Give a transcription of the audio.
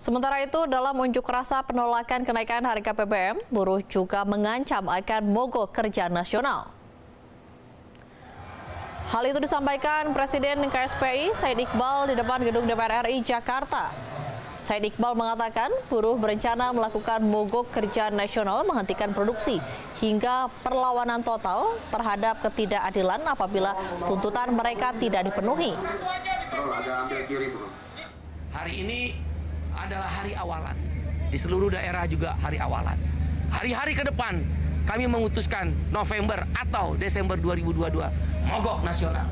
Sementara itu, dalam unjuk rasa penolakan kenaikan harga BBM, buruh juga mengancam akan mogok kerja nasional. Hal itu disampaikan Presiden KSPI Said Iqbal di depan gedung DPR RI Jakarta. Said Iqbal mengatakan buruh berencana melakukan mogok kerja nasional menghentikan produksi hingga perlawanan total terhadap ketidakadilan apabila tuntutan mereka tidak dipenuhi. Hari ini adalah hari awalan. Di seluruh daerah juga hari awalan. Hari-hari ke depan kami memutuskan November atau Desember 2022 mogok nasional.